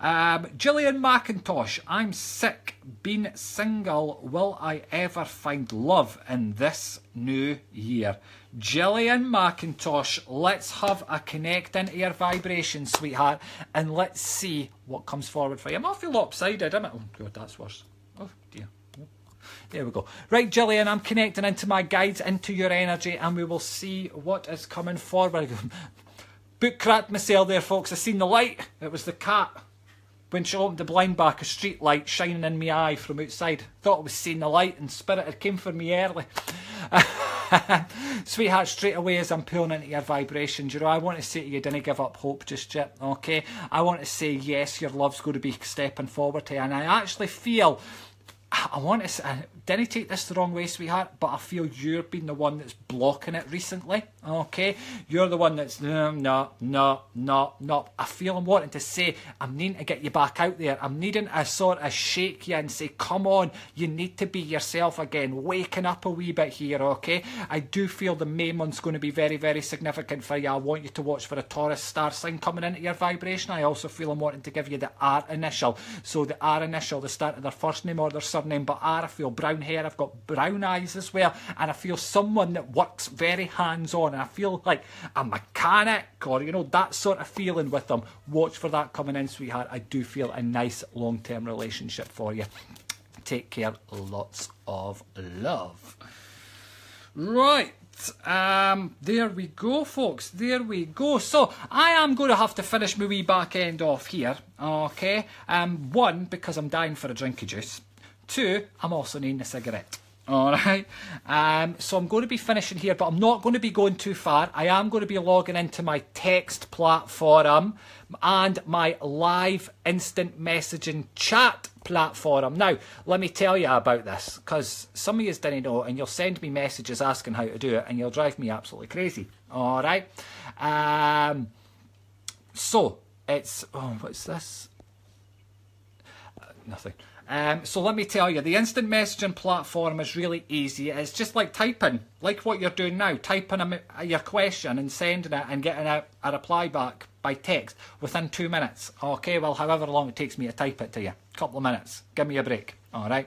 A: Um, Gillian McIntosh, I'm sick, been single. Will I ever find love in this new year? Gillian McIntosh, let's have a connect into your vibration, sweetheart, and let's see what comes forward for you. I'm awful lopsided, am I? Oh, God, that's worse. Oh, dear. There we go. Right, Gillian, I'm connecting into my guides, into your energy, and we will see what is coming forward. <laughs> Book cracked myself there, folks. I seen the light. It was the cat when she opened the blind back, a street light shining in my eye from outside. Thought I was seeing the light, and spirit had came for me early. <laughs> Sweetheart, straight away as I'm pulling into your vibrations, you know, I want to say to you, didn't give up hope just yet, okay? I want to say, yes, your love's going to be stepping forward to you, and I actually feel I want to say, didn't take this the wrong way, sweetheart, but I feel you've been the one that's blocking it recently. Okay, you're the one that's no, no, no, no, no. I feel I'm wanting to say, I'm needing to get you back out there. I'm needing a sort of shake you and say, come on, you need to be yourself again. Waking up a wee bit here, okay? I do feel the May month's going to be very, very significant for you. I want you to watch for a Taurus star sign coming into your vibration. I also feel I'm wanting to give you the R initial. So the R initial, the start of their first name or their surname, but R, I feel brown hair, I've got brown eyes as well, and I feel someone that works very hands on, and I feel like a mechanic or, you know, that sort of feeling with them. Watch for that coming in, sweetheart. I do feel a nice long term relationship for you. Take care. Lots of love. Right. Um, there we go, folks. There we go. So I am going to have to finish my wee back end off here. Okay. Um, one because I'm dying for a drink of juice. Two, I'm also needing a cigarette. All right. Um, so I'm going to be finishing here, but I'm not going to be going too far. I am going to be logging into my text platform and my live instant messaging chat platform. Now, let me tell you about this because some of you didn't know, and you'll send me messages asking how to do it, and you'll drive me absolutely crazy. All right. Um, so it's oh, what's this? Uh, nothing. Um, so let me tell you, the instant messaging platform is really easy. It's just like typing, like what you're doing now, typing a, your question and sending it and getting a, a reply back by text within two minutes. Okay, well, however long it takes me to type it to you, a couple of minutes. Give me a break. All right.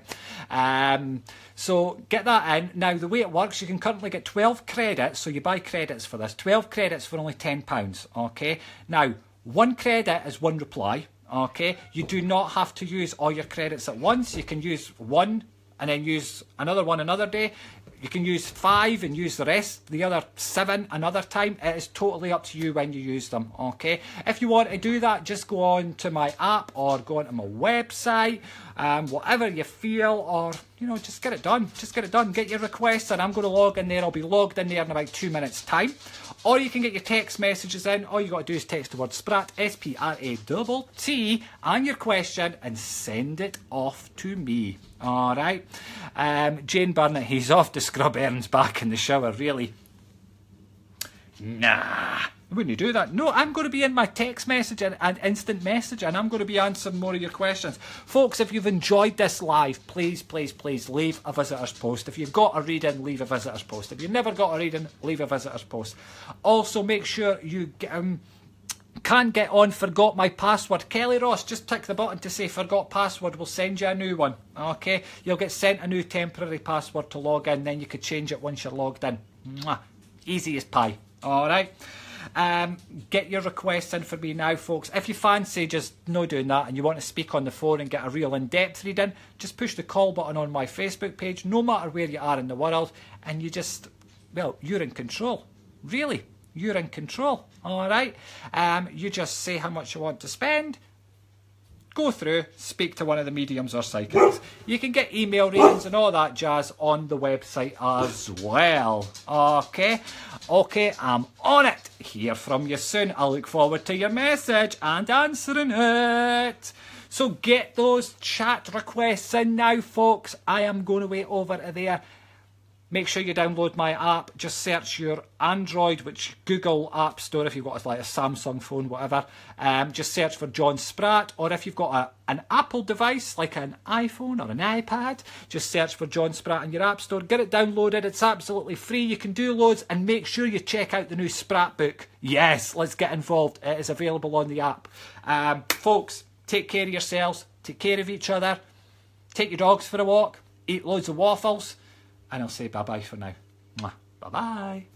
A: Um, so get that in. Now, the way it works, you can currently get 12 credits. So you buy credits for this. 12 credits for only £10. Okay. Now, one credit is one reply. Okay, you do not have to use all your credits at once. You can use one and then use another one another day. You can use five and use the rest, the other seven another time. It is totally up to you when you use them. Okay, if you want to do that, just go on to my app or go onto my website, um, whatever you feel, or you know, just get it done. Just get it done. Get your requests, and I'm going to log in there. I'll be logged in there in about two minutes' time. Or you can get your text messages in. All you got to do is text the word SPRATT, S P R A T T, and your question and send it off to me. All right. Um, Jane Burnett, he's off to scrub Aaron's back in the shower, really. Nah. Wouldn't you do that? No, I'm going to be in my text message and, and, instant message and I'm going to be answering more of your questions. Folks, if you've enjoyed this live, please, please, please leave a visitor's post. If you've got a reading, leave a visitor's post. If you've never got a reading, leave a visitor's post. Also, make sure you get, um, can get on forgot my password. Kelly Ross, just tick the button to say forgot password. We'll send you a new one. Okay? You'll get sent a new temporary password to log in, then you could change it once you're logged in. Mwah. Easy as pie. Alright? Um, get your requests in for me now, folks. If you fancy just no doing that and you want to speak on the phone and get a real in depth reading, just push the call button on my Facebook page, no matter where you are in the world, and you just, well, you're in control. Really, you're in control. All right. Um, you just say how much you want to spend go through, speak to one of the mediums or psychics. You can get email readings and all that jazz on the website as well. Okay, okay, I'm on it. Hear from you soon. I look forward to your message and answering it. So get those chat requests in now, folks. I am going away over there Make sure you download my app. Just search your Android, which Google App Store, if you've got like a Samsung phone, whatever. Um, just search for John Spratt. Or if you've got a, an Apple device, like an iPhone or an iPad, just search for John Spratt in your App Store. Get it downloaded. It's absolutely free. You can do loads. And make sure you check out the new Spratt book. Yes, let's get involved. It is available on the app. Um, folks, take care of yourselves. Take care of each other. Take your dogs for a walk. Eat loads of waffles and I'll say bye bye for now. Bye bye.